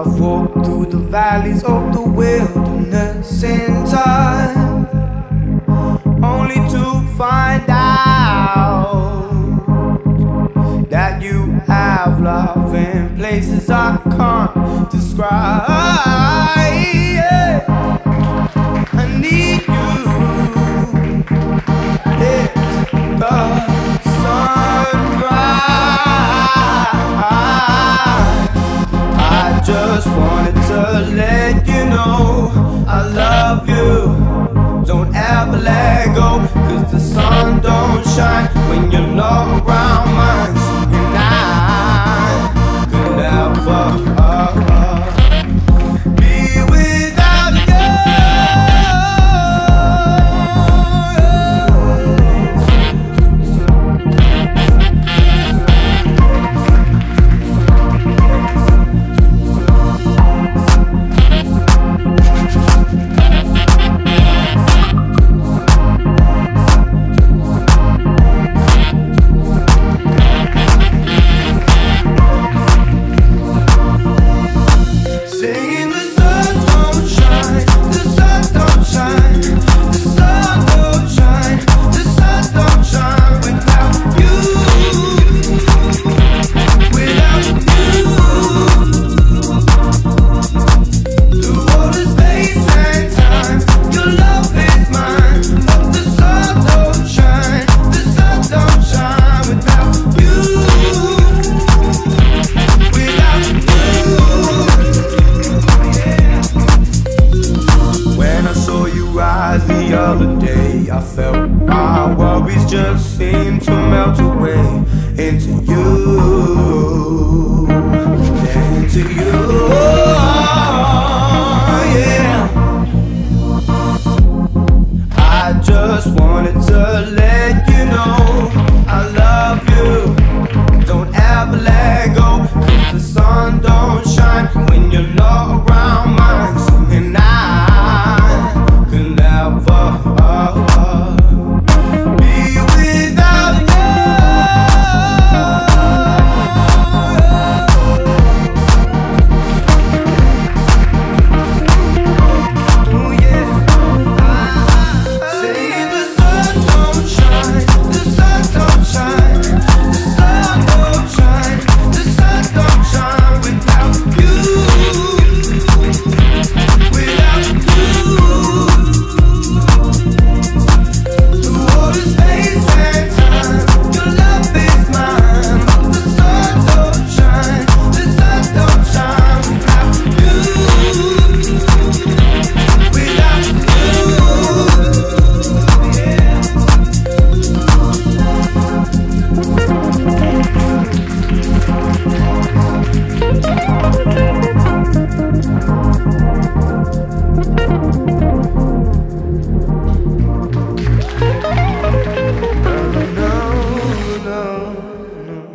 I've walked through the valleys of the wilderness in time, only to find out that you have love in places I can't describe. Wanted to let you know I love you. Don't ever let go, cause the sun don't shine when you're not around mine. And I could never be My worries just seem to melt away into you, into you. Oh, yeah. I just wanted to let.